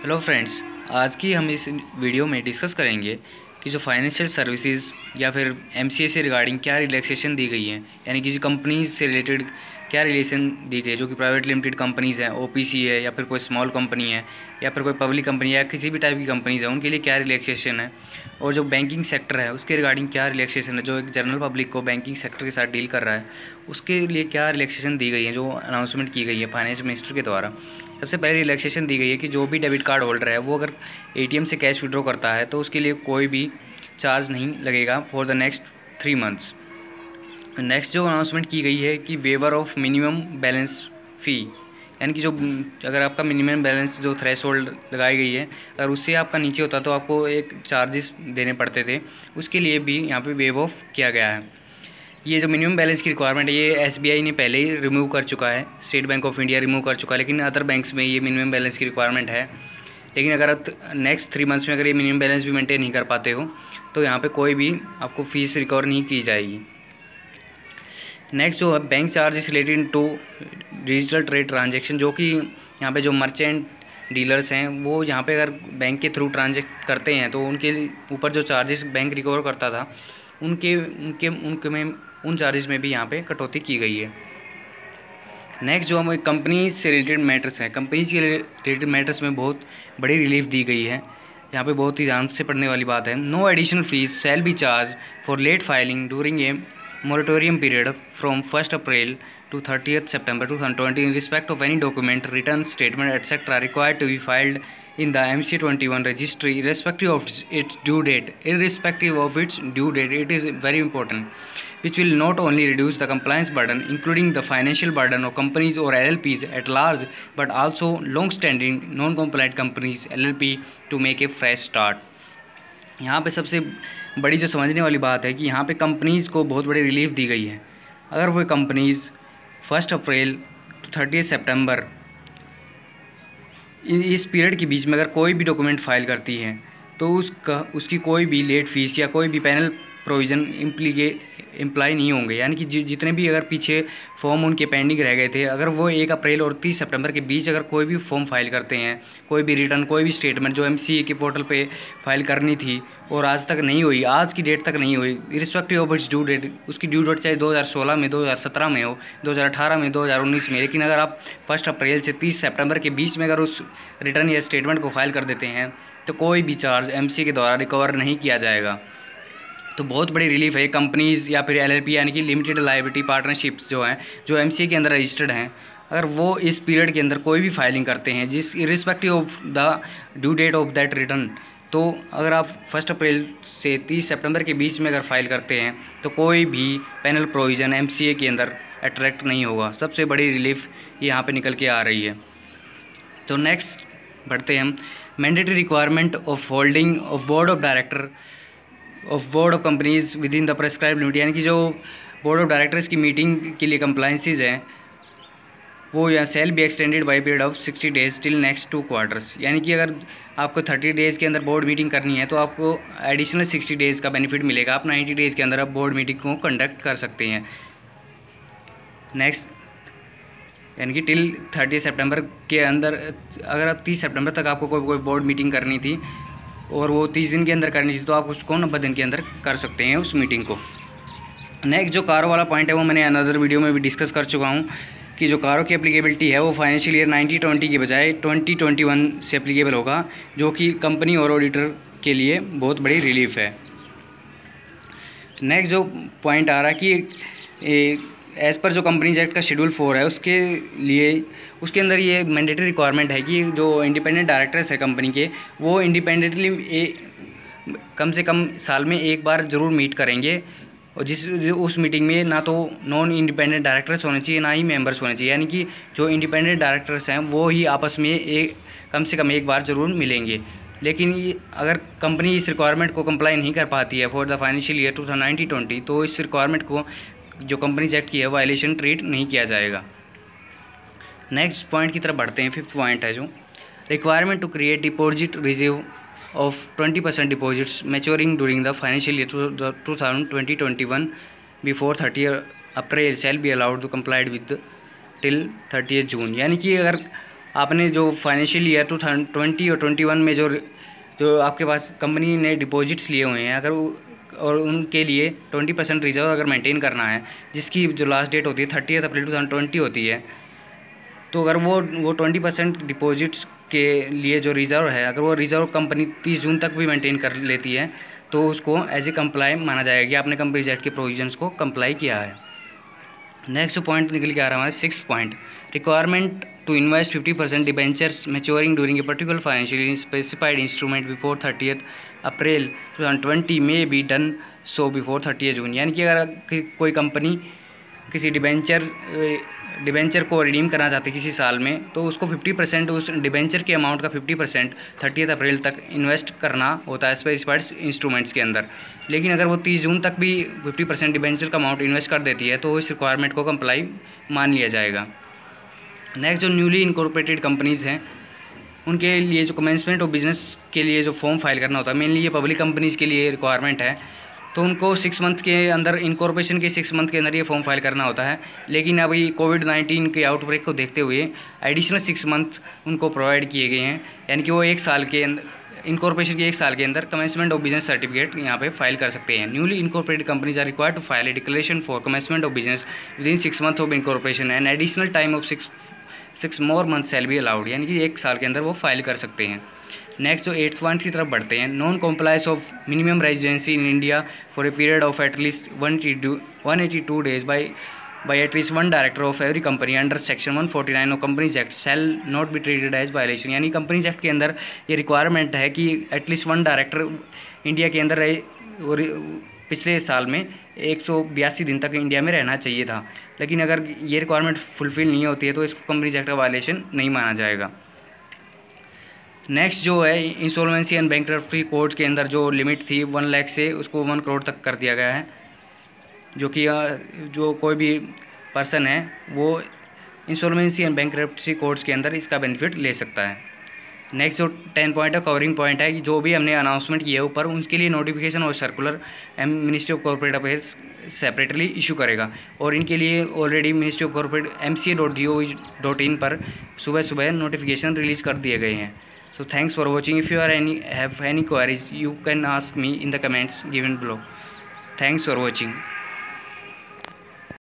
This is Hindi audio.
हेलो फ्रेंड्स आज की हम इस वीडियो में डिस्कस करेंगे कि जो फाइनेंशियल सर्विसेज़ या फिर एमसीए से रिगार्डिंग क्या रिलैक्सेशन दी गई है, यानी किसी कंपनीज़ से रिलेटेड क्या रिलेशन दी गई है, जो कि प्राइवेट लिमिटेड कंपनीज़ हैं ओ है, या फिर कोई स्मॉल कंपनी है, या फिर कोई पब्लिक कंपनी या किसी भी टाइप की कंपनीज़ है, उनके लिए क्या रिलैक्सेशन है, और जो बैंकिंग सेक्टर है, उसके रिगार्डिंग क्या रिलैक्सेशन है, जो एक जनरल पब्लिक को बैंकिंग सेक्टर के साथ डील कर रहा है, उसके लिए क्या रिलैक्सेशन दी गई है, जो अनाउंसमेंट की गई है फाइनेंस मिनिस्टर के द्वारा। सबसे पहले रिलैक्सेशन दी गई है कि जो भी डेबिट कार्ड होल्डर है, वो अगर एटीएम से कैश विड्रॉ करता है तो उसके लिए कोई भी चार्ज नहीं लगेगा for the next three months next जो अनाउंसमेंट की गई है कि waiver of minimum balance fee यानी कि जो, अगर आपका मिनिमम बैलेंस जो थ्रेश होल्ड लगाई गई है, अगर उससे आपका नीचे होता तो आपको एक चार्जेस देने पड़ते थे, उसके लिए भी यहाँ पे वेव ऑफ़ किया गया है। ये जो मिनिमम बैलेंस की रिक्वायरमेंट है, ये एसबीआई ने पहले ही रिमूव कर चुका है State Bank of India remove कर चुका है, लेकिन अदर बैंक्स में ये मिनिमम बैलेंस की रिक्वायरमेंट है। लेकिन अगर नेक्स्ट थ्री मंथ्स में अगर ये मिनिमम बैलेंस भी मेंटेन नहीं कर पाते हो तो यहाँ पे कोई भी आपको फ़ीस रिकवर नहीं की जाएगी। नेक्स्ट जो है bank charges related to digital trade transaction जो कि यहाँ पे जो मर्चेंट डीलर्स हैं, वो यहाँ पे अगर बैंक के थ्रू ट्रांजेक्ट करते हैं तो उनके ऊपर जो चार्जेस बैंक रिकवर करता था, उनके उनके उनके में उन चार्जेस में भी यहाँ पे कटौती की गई है। नेक्स्ट जो हम कंपनीज़ से रिलेटेड मैटर्स हैं कंपनीज़ के रिलेटेड मैटर्स में बहुत बड़ी रिलीफ दी गई है। यहाँ पे बहुत ही ध्यान से पढ़ने वाली बात है। No additional fees shall be charge for late filing during a moratorium period from 1st April to thirtieth September two thousand twenty in respect of any document return statement etcetera require to be filed in the M C twenty one registry respective of its due date in respective of its due date it is very important which will not only reduce the compliance burden including the financial burden of companies और L L Ps at large but also long standing non compliant companies L L P to make a fresh start यहाँ पर सबसे बड़ी जो समझने वाली बात है कि यहाँ पर कंपनीज़ को बहुत बड़ी रिलीफ दी गई है। अगर वो companies first April to thirty September इस पीरियड के बीच में अगर कोई भी डॉक्यूमेंट फ़ाइल करती है तो उसका, उसकी कोई भी लेट फ़ीस या कोई भी पैनल प्रोविज़न इम्प्लाई नहीं होंगे। यानी कि जितने भी अगर पीछे फॉर्म उनके पेंडिंग रह गए थे, अगर वो एक अप्रैल और तीस सितंबर के बीच अगर कोई भी फॉर्म फ़ाइल करते हैं, कोई भी रिटर्न कोई भी स्टेटमेंट जो एमसीए के पोर्टल पे फ़ाइल करनी थी और आज तक नहीं हुई, आज की डेट तक नहीं हुई respective of its due date उसकी ड्यू डेट चाहे 2016 में 2017 में हो 2018 में 2019 में, लेकिन अगर आप फ़र्स्ट अप्रैल से 30 सितंबर के बीच में अगर उस रिटर्न या स्टेटमेंट को फ़ाइल कर देते हैं तो कोई भी चार्ज एमसीए के द्वारा रिकवर नहीं किया जाएगा। तो बहुत बड़ी रिलीफ है। कंपनीज़ या फिर एल यानी कि लिमिटेड लाइबिलिटी पार्टनरशिप्स जो हैं, जो एमसीए के अंदर रजिस्टर्ड हैं, अगर वो इस पीरियड के अंदर कोई भी फाइलिंग करते हैं, जिस irrespective of the due date of that return तो अगर आप फ़र्स्ट अप्रैल से तीस सितंबर के बीच में अगर फ़ाइल करते हैं तो कोई भी पैनल प्रोविज़न एमसीए के अंदर अट्रैक्ट नहीं होगा। सबसे बड़ी रिलीफ यहाँ पे निकल के आ रही है। तो नेक्स्ट बढ़ते हैं mandatory requirement of holding of board of director of board of companies within the prescribe limit यानी कि जो बोर्ड ऑफ़ डायरेक्टर्स की मीटिंग के लिए कंप्लाइंसिस हैं, वो या shall be extended by period of sixty days till next two quarters यानी कि अगर आपको थर्टी डेज़ के अंदर बोर्ड मीटिंग करनी है तो आपको एडिशनल सिक्सटी डेज़ का बेनिफिट मिलेगा। आप नाइन्टी डेज़ के अंदर आप बोर्ड मीटिंग को कंडक्ट कर सकते हैं। नेक्स्ट यानी कि टिल थर्टी सेप्टेम्बर के अंदर, अगर आप तीस सेप्टेम्बर तक आपको कोई कोई बोर्ड मीटिंग करनी थी और वो तीस दिन के अंदर करनी थी तो आप उसको नब्बे दिन के अंदर कर सकते हैं उस मीटिंग को। नेक्स्ट जो कारों वाला पॉइंट है, वो मैंने अनदर वीडियो में भी डिस्कस कर चुका हूँ कि जो कारों की एप्लीकेबिलिटी है, वो फाइनेंशियल ईयर नाइन्टी ट्वेंटी के बजाय ट्वेंटी ट्वेंटी वन से एप्लीकेबल होगा, जो कि कंपनी और ऑडिटर के लिए बहुत बड़ी रिलीफ है। नेक्स्ट जो पॉइंट आ रहा है कि एज़ पर जो कंपनीज़ एक्ट का शेड्यूल फोर है, उसके लिए, उसके अंदर ये मैंडेटरी रिक्वायरमेंट है कि जो इंडिपेंडेंट डायरेक्टर्स है कंपनी के, वो इंडिपेंडेंटली कम से कम साल में एक बार ज़रूर मीट करेंगे। और जिस, उस मीटिंग में ना तो नॉन इंडिपेंडेंट डायरेक्टर्स होने चाहिए, ना ही मेंबर्स होने चाहिए। यानी कि जो इंडिपेंडेंट डायरेक्टर्स हैं, वो ही आपस में एक कम से कम एक बार ज़रूर मिलेंगे। लेकिन अगर कंपनी इस रिक्वायरमेंट को कंप्लाई नहीं कर पाती है for the financial year two thousand twenty तो इस रिक्वायरमेंट को जो कंपनीज़ एक्ट की है वायलेशन ट्रीट नहीं किया जाएगा। नेक्स्ट पॉइंट की तरफ़ बढ़ते हैं फिफ्थ पॉइंट है जो। Requirement to create deposit reserve of twenty percent deposits maturing during the financial year two thousand twenty twenty one before thirty April shall be allowed to complied with till thirty June यानी कि अगर आपने जो financial year two thousand twenty और ट्वेंटी वन में जो जो आपके पास कंपनी ने डिपॉजिट्स लिए हुए हैं, अगर और उनके लिए ट्वेंटी परसेंट रिज़र्व अगर मेंटेन करना है, जिसकी जो लास्ट डेट होती है thirty April two thousand twenty होती है तो अगर वो वो ट्वेंटी परसेंट डिपॉजिट्स के लिए जो रिज़र्व है, अगर वो रिज़र्व कंपनी तीस जून तक भी मेंटेन कर लेती है तो उसको एज ए कंप्लाई माना जाएगा कि आपने कंपनी एक्ट के प्रोविजंस को कम्प्लाई किया है। नेक्स्ट पॉइंट निकल के आ रहा है हमारे six point requirement to invest fifty percent debentures maturing during a particular financial specified instrument before thirty April two thousand twenty may be done so before thirty June यानी कि अगर कोई कंपनी किसी डिबेंचर डिबेंचर को रिडीम करना चाहते किसी साल में तो उसको फिफ्टी परसेंट उस डिबेंचर के अमाउंट का फिफ्टी परसेंट थर्टी अप्रैल तक इन्वेस्ट करना होता है स्पेसिफाइड इंस्ट्रूमेंट्स के अंदर। लेकिन अगर वो तीस जून तक भी फिफ्टी परसेंट डिबेंचर का अमाउंट इन्वेस्ट कर देती है तो इस रिक्वायरमेंट को कंप्लाई मान लिया जाएगा। नेक्स्ट जो न्यूली इनकॉर्पोरेटेड कंपनीज़ हैं, उनके लिए जो कमेंसमेंट और बिज़नेस के लिए जो फॉर्म फ़ाइल करना होता है मेनली ये पब्लिक कंपनीज़ के लिए रिक्वायरमेंट है तो उनको सिक्स मंथ के अंदर इनकॉर्पोरेशन के सिक्स मंथ के अंदर ये फॉर्म फ़ाइल करना होता है। लेकिन अभी कोविड नाइन्टीन के आउटब्रेक को देखते हुए एडिशनल सिक्स मंथ उनको प्रोवाइड किए गए हैं। यानी कि वो एक साल के इनकॉर्पोरेशन के एक साल के अंदर कमेंसमेंट ऑफ़ बिज़नेस सर्टिफिकेट यहाँ पे फ़ाइल कर सकते हैं। Newly incorporated companies are required to file a declaration for commencement of business within six month of incorporation and additional time of six six more month shall be allowed यानी कि एक साल के अंदर वो फ़ाइल कर सकते हैं। नेक्स्ट जो एट्थ पॉइंट की तरफ़ बढ़ते हैं non compliance of minimum residency in India for a period of at least one one eighty two days by by at least one director of every company under section 149 of companies act shall not be treated as violation यानी कंपनीज़ एक्ट के अंदर ये रिक्वायरमेंट है कि एटलीस्ट वन डायरेक्टर इंडिया के अंदर पिछले साल में एक सौ बयासी दिन तक इंडिया में रहना चाहिए था। लेकिन अगर ये रिक्वायरमेंट फुलफ़िल नहीं होती है तो इसको कंपनीज़ एक्ट का वायलेशन नहीं माना जाएगा। नेक्स्ट जो है इंस्टॉलमेंसी एंड बैंक कोर्ट के अंदर जो लिमिट थी वन लैख से उसको वन करोड़ तक कर दिया गया है। जो कि जो कोई भी पर्सन है, वो इंस्टॉलमेंसी एंड बैंक कोर्ट्स के अंदर इसका बेनिफिट ले सकता है। नेक्स्ट जो टेन पॉइंट है कवरिंग पॉइंट है जो भी हमने अनाउंसमेंट किया है ऊपर उनके लिए नोटिफिकेशन और circular M ministry of corporate affairs separately issue करेगा। और इनके लिए already ministry of corporate M C dot G O dot in पर सुबह सुबह नोटिफिकेशन रिलीज़ कर दिए गए हैं। So thanks for watching. If you are any, have any queries, you can ask me in the comments given below. Thanks for watching.